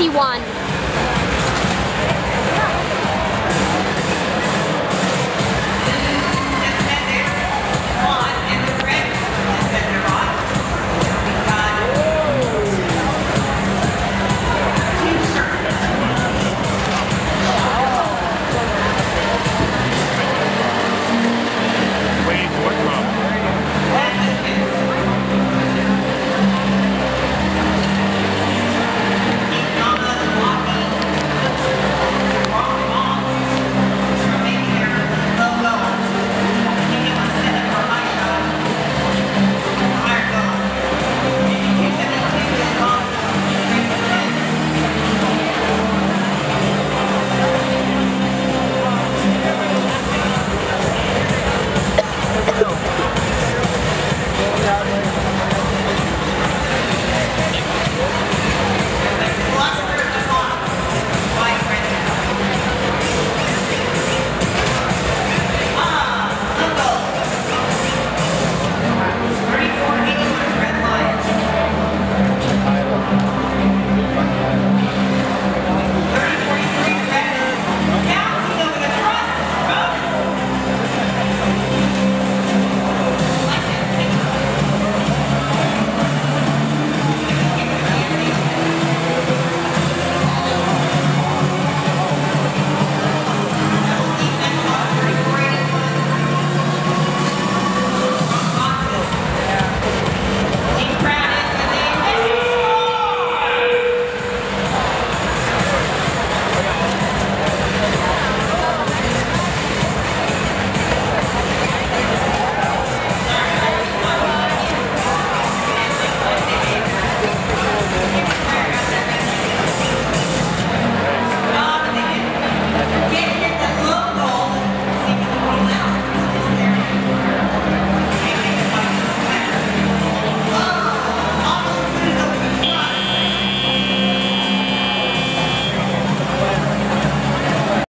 61.